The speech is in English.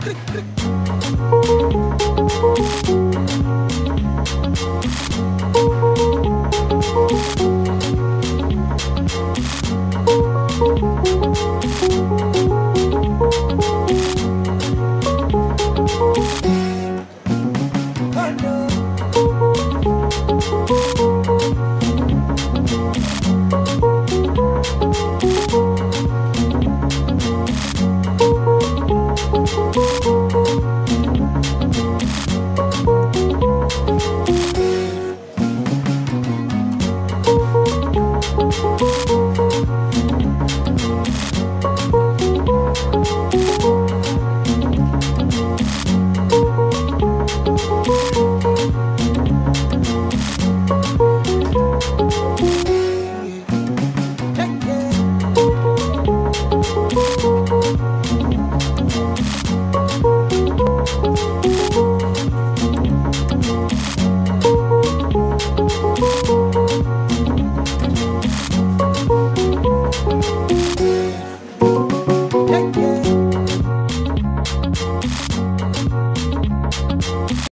Crick, crick.